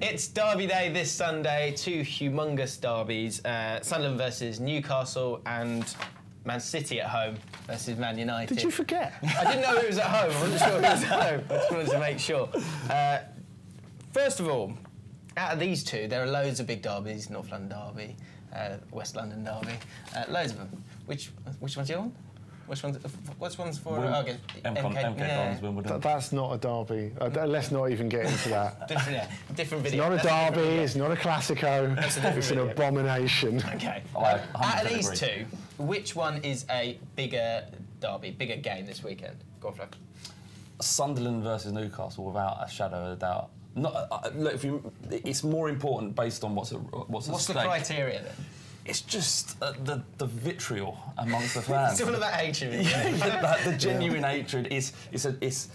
It's Derby Day this Sunday. Two humongous derbies: uh, Sunderland versus Newcastle and Man City at home versus Man United. Did you forget? I didn't know it was at home. I wasn't sure it was at home. I just wanted to make sure. Uh, first of all, out of these two, there are loads of big derbies: North London Derby, uh, West London Derby, uh, loads of them. Which which one's your one? Which one's which one's for? Wim- oh, okay, MK, MK yeah. Dons, Wimbledon. Th- that's not a derby. Uh, let's not even get into that. Different, yeah, different It's video. not a That's different derby. video. It's not a classico. a different It's an abomination. Okay. I Uh, out of these two, which one is a bigger derby, bigger game this weekend? Go on, Flo. Sunderland versus Newcastle, without a shadow of a doubt. Not, uh, uh, look, if you, it's more important based on what's at, what's What's the criteria then? It's just uh, the the vitriol amongst the fans. It's all about hatred. the, the genuine hatred is is a, is.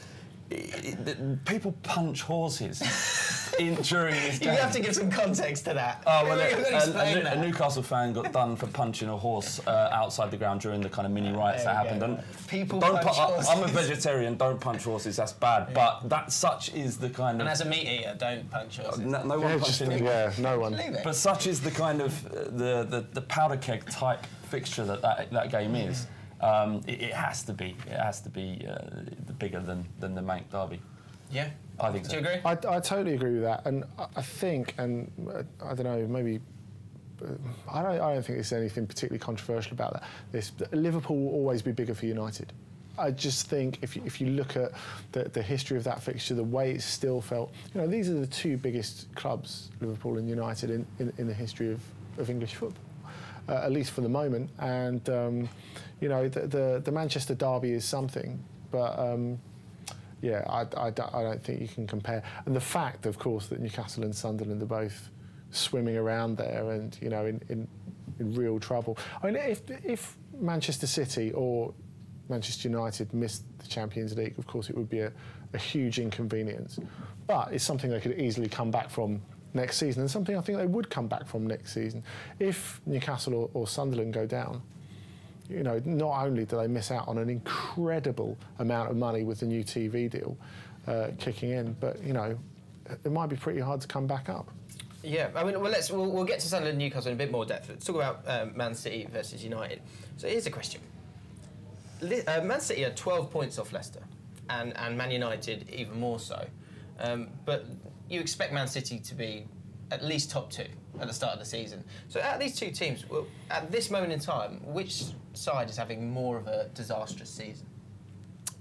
It, it, people punch horses in during this game. You have to give some context to that. Oh well, You've a, explain a, a. Newcastle fan got done for punching a horse uh, outside the ground during the kind of mini riots There that we happened. go. And People don't punch pu- I- I'm a vegetarian. Don't punch horses. That's bad. But that such is the kind of. And as a meat eater, don't punch horses. no, no one Yeah, punched just, anyone. yeah, no one. But such is the kind of uh, the, the, the powder keg type fixture that that, that game is. Um, it, it has to be. It has to be uh, bigger than, than the Manc Derby. yeah. I think Do so. you agree? I, I totally agree with that, and I, I think, and uh, I don't know, maybe. uh, I don't, I don't think there's anything particularly controversial about that. This Liverpool will always be bigger for United. I just think if you, if you look at the, the history of that fixture, the way it's still felt, you know, these are the two biggest clubs, Liverpool and United, in, in, in the history of, of English football, uh, at least for the moment. And um, you know, the, the the Manchester derby is something, but. Um, yeah, I, I, I don't think you can compare. And the fact, of course, that Newcastle and Sunderland are both swimming around there and, you know, in, in, in real trouble. I mean, if, if Manchester City or Manchester United missed the Champions League, of course, it would be a, a huge inconvenience. But it's something they could easily come back from next season and something I think they would come back from next season. If Newcastle or, or Sunderland go down, you know, not only do they miss out on an incredible amount of money with the new TV deal uh, kicking in, but you know, it might be pretty hard to come back up. Yeah, I mean, well, let's we'll, we'll get to Sunderland Newcastle in a bit more depth. Let's talk about um, Man City versus United. So here's a question: uh, Man City are 12 points off Leicester, and and Man United even more so. Um, but you expect Man City to be at least top two at the start of the season. So of these two teams, well, at this moment in time, which side is having more of a disastrous season?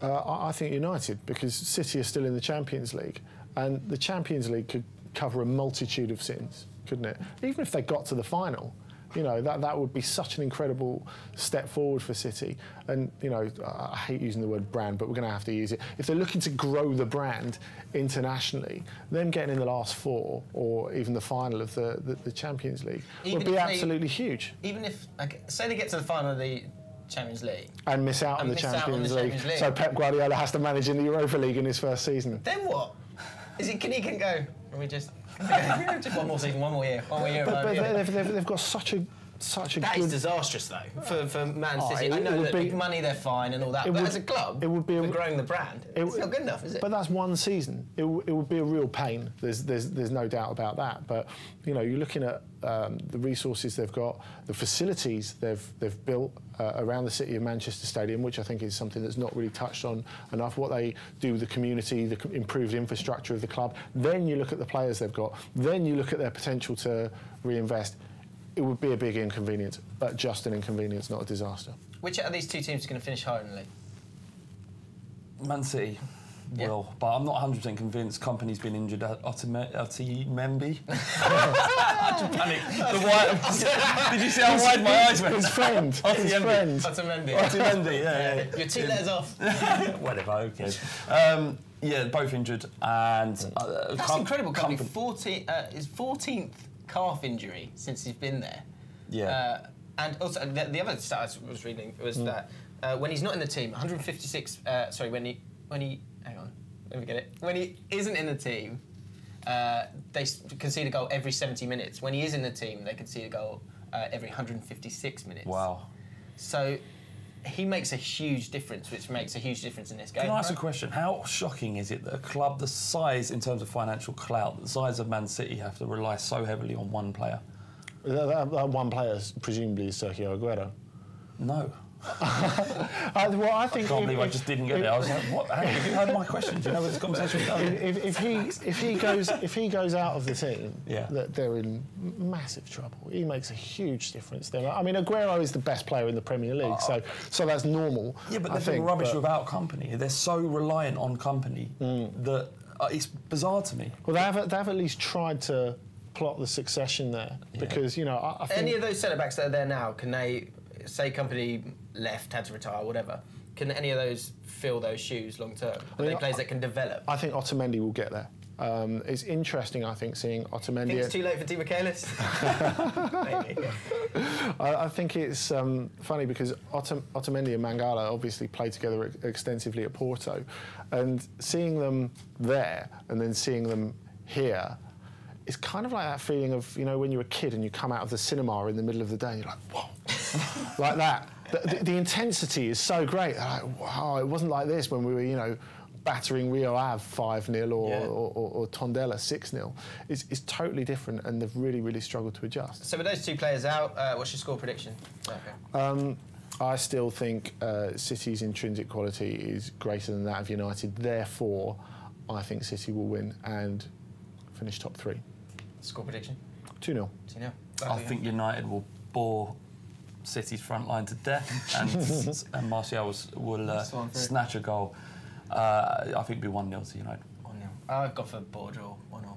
Uh, I think United, because City are still in the Champions League, and the Champions League could cover a multitude of sins, couldn't it? Even if they got to the final, you know that that would be such an incredible step forward for City. And you know, I hate using the word brand, but we're going to have to use it. If they're looking to grow the brand internationally, them getting in the last four or even the final of the, the, the Champions League Even would be if they- absolutely huge. Even if, say they get to the final of the Champions League, And miss out on the miss out on the Champions League. Champions League. So Pep Guardiola has to manage in the Europa League in his first season. Then what? Is it? Can he can go? Can we just just one more season, one more year, one more year? But, but they've, they've, they've got such a such a That good. is disastrous though for, for Man Oh, City. it- I know that be- big money they're fine and all that, but would- as a club, it would be a- growing the brand. it it's not good enough, is it? But that's one season. It, w- it would be a real pain. There's, there's, there's no doubt about that. But you know, you're looking at um, the resources they've got, the facilities they've they've built uh, around the city of Manchester Stadium, which I think is something that's not really touched on enough. What they do with the community, the improved infrastructure of the club. Then you look at the players they've got. Then you look at their potential to reinvest. It would be a big inconvenience, but just an inconvenience, not a disaster. Which out of these two teams is going to finish higher in the league? Man City Yeah. will, but I'm not 100% convinced. Kompany's been injured. at Otime- Otimembi. I just panicked. The did you see how wide my eyes went? His friend, his Otiembi. friend. Otamendi. Otamendi, yeah, yeah. Your two letters off. Whatever, who cares? Um, yeah, both injured, and uh, That's com- incredible. Kompany Kompany- 14, uh, his 14th calf injury since he's been there. Yeah. Uh, and also, the, the other stat I was reading was Mm. that uh, when he's not in the team, 156. Uh, sorry, when he when he hang on, let me get it. When he isn't in the team, uh, they concede a goal every 70 minutes. When he is in the team, they concede a goal uh, every 156 minutes. Wow. So he makes a huge difference, which makes a huge difference in this game. Can I ask a question? How shocking is it that a club the size, in terms of financial clout, the size of Man City, have to rely so heavily on one player? That, that- that one player, is presumably, is Sergio Aguero. No. Uh, well, I I think can't if- believe I just didn't get if- it. I was like, what? Hang have you heard my question? Do you know where this conversation was going? if, if he if he goes if he goes out of the team, Yeah. that they're in massive trouble. He makes a huge difference there. I mean, Aguero is the best player in the Premier League, so so that's normal. Yeah, but they've been think, rubbish but- without Kompany. They're so reliant on Kompany that uh, it's bizarre to me. Well, they have they have at least tried to plot the succession there because you know I, I think Any of those centre backs that are there now, can they say Kompany left, had to retire, whatever? Can any of those fill those shoes long term? Are mean, they players I- that can develop? I think Otamendi will get there. Um, it's interesting, I think, seeing Otamendi. think it's too late for Demichelis? Maybe. I, I think it's um, funny because Otto, Otamendi and Mangala obviously played together ex- extensively at Porto, and seeing them there and then seeing them here. It's kind of like that feeling of, you know, when you're a kid and you come out of the cinema in the middle of the day and you're like, whoa, like that. The, the, the intensity is so great. Like, wow, it wasn't like this when we were, you know, battering Rio Ave 5 0 or, Yeah. or, or, or Tondela 6 0. It's, it's totally different and they've really, really struggled to adjust. so with those two players out, uh, what's your score prediction? Okay. Um, I still think uh, City's intrinsic quality is greater than that of United. Therefore, I think City will win and finish top three. Score prediction? 2 0. Do you know? I think United will bore City's front line to death, and and Martial will, will uh, snatch a goal. Uh, I think it'll be one 0 to United. 1 0. I've gone for Bordeaux 1 0.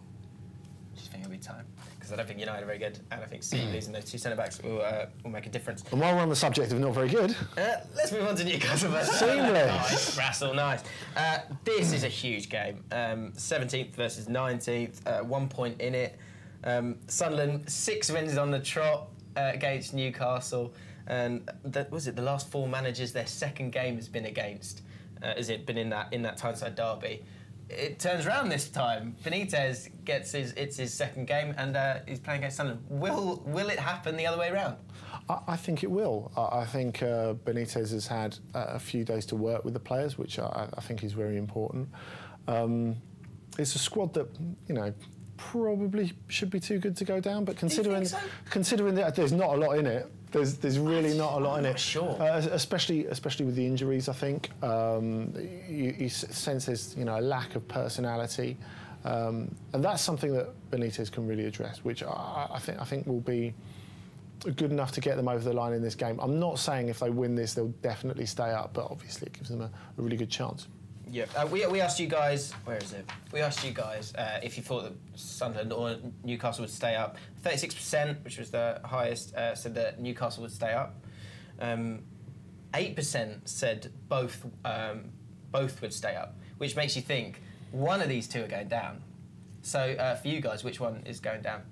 Just think it'll be time. Because I don't think United are very good, and I think City losing those two centre backs will, uh, will make a difference. And while we're on the subject of not very good, Uh, let's move on to Newcastle versus Seamless. nice, Russell, nice. Uh, this is a huge game. Um, 17th versus 19th, uh, one point in it. Um, Sunderland six wins on the trot uh, against Newcastle, and that was it. The last four managers, their second game has been against. Uh, has it been in that in that Tyneside derby? It turns around this time. Benitez gets his it's his second game, and uh, he's playing against Sunderland. Will will it happen the other way around? I, think it will. I, think uh, Benitez has had a few days to work with the players, which I, I think is very important. Um, it's a squad that, you know, probably should be too good to go down, but considering so? considering that there's not a lot in it, there's there's really not a lot in it. sure. Uh, especially especially with the injuries, I think um, you, you sense there's you know a lack of personality, um, and that's something that Benitez can really address, which I, I think I think will be good enough to get them over the line in this game. I'm not saying if they win this they'll definitely stay up, but obviously it gives them a, a really good chance. Yeah, uh, we, we asked you guys, where is it? We asked you guys uh, if you thought that Sunderland or Newcastle would stay up. 36%, which was the highest, uh, said that Newcastle would stay up. Um, 8% said both, um, both would stay up, which makes you think one of these two are going down. So uh, for you guys, which one is going down?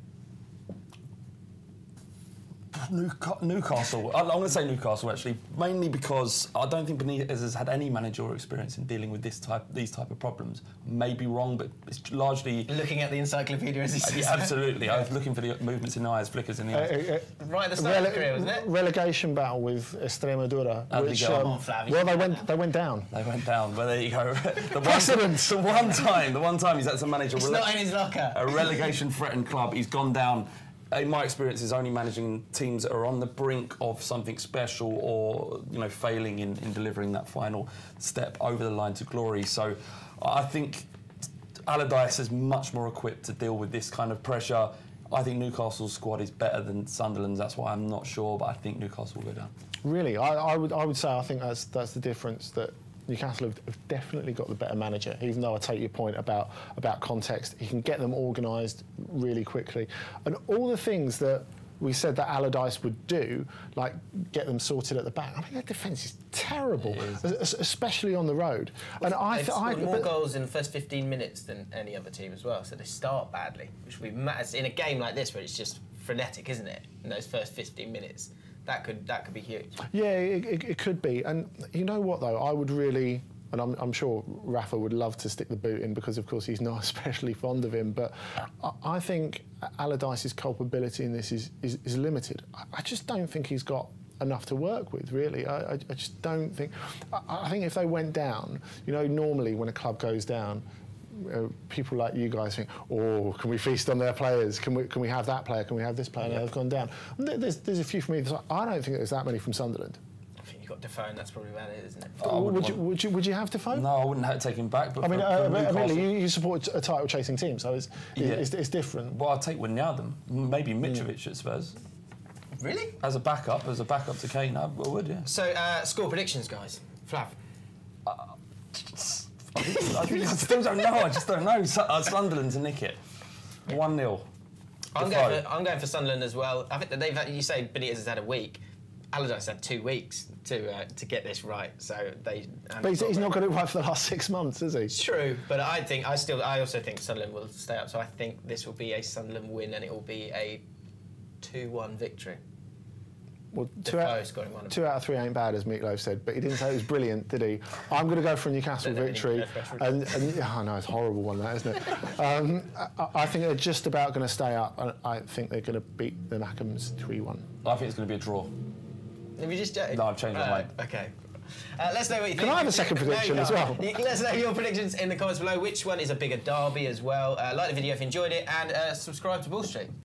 Newca- Newcastle. I- I'm going to say Newcastle actually, mainly because I don't think Benitez has had any managerial experience in dealing with this type, these type of problems. May be wrong, but it's largely. Looking at the encyclopedia as he says. Yeah, absolutely. I was looking for the movements in the eyes, flickers in the uh, eyes. Uh, uh, right at the start of the career, wasn't it? Relegation battle with Extremadura, How'd they which go? um, on, Flav, well they went they went down. They went down. Well, there you go. the, one, the one time, the one time he's had to manage a, It's rele- not in his locker. a relegation-threatened club, he's gone down. In my experience, is only managing teams that are on the brink of something special or you know failing in, in delivering that final step over the line to glory. So, I think Allardyce is much more equipped to deal with this kind of pressure. I think Newcastle's squad is better than Sunderland's. That's why I'm not sure, but I think Newcastle will go down. Really, I, I would I would say I think that's that's the difference that Newcastle have, have definitely got the better manager. Even though I take your point about about context, he can get them organised really quickly, and all the things that we said that Allardyce would do, like get them sorted at the back. I mean, their defence is terrible, es- especially on the road. And I, th- I scored more goals in the first 15 minutes than any other team as well. So they start badly, which we in a game like this where it's just frenetic, isn't it? In those first 15 minutes, that could that could be huge. Yeah, it, it, it could be. And you know what, though? I would really, and I'm, I'm sure Rafa would love to stick the boot in because, of course, he's not especially fond of him. But I, I think Allardyce's culpability in this is, is, is limited. I, I just don't think he's got enough to work with. Really, I, I, just don't think. I think if they went down, you know, normally when a club goes down. Uh, people like you guys think, oh, can we feast on their players? Can we can we have that player? Can we have this player? And they've gone down. And there's, there's a few for me. I don't think there's that many from Sunderland. I think you've got Defoe, and that's probably about it, isn't it? I would would, you, would you would you have to No, I wouldn't have to take him back. But I mean, for, uh, for admittedly, you, you support a title chasing team, so it's, Yeah. it's, it's different. well, I'd take Wijnaldum, maybe Mitrovic at Spurs Really? as a backup, as a backup to Kane. I would, yeah. So, uh, score predictions, guys. Flav. I, think, I, think I still don't know. I just don't know. Su- uh, Sunderland to nick it, one 0 I'm going, for, I'm going for Sunderland as well. I think that they've. You say Benitez has had a week. Allardyce had two weeks to uh, to get this right, so they. But he's, he's not got it right for the last six months, is he? True, but I think I still I also think Sunderland will stay up. So I think this will be a Sunderland win, and it will be a two-one victory. Well, two out, one of two out of three ain't bad, as Meatloaf said, but he didn't say it was brilliant, did he? I'm going to go for a Newcastle Don't know any victory. And, and yeah, I know, it's a horrible one, that, isn't it? Um, I, I think they're just about going to stay up, and I think they're going to beat the Mackems 3 1. I think it's going to be a draw. Have you just? Uh, No, I've changed my uh, mind. Okay. Uh, let's know what you think. Can. I have a second prediction you as well? You- Let us know your predictions in the comments below. Which one is a bigger derby as well? Uh, like the video if you enjoyed it, and uh, subscribe to Ball Street.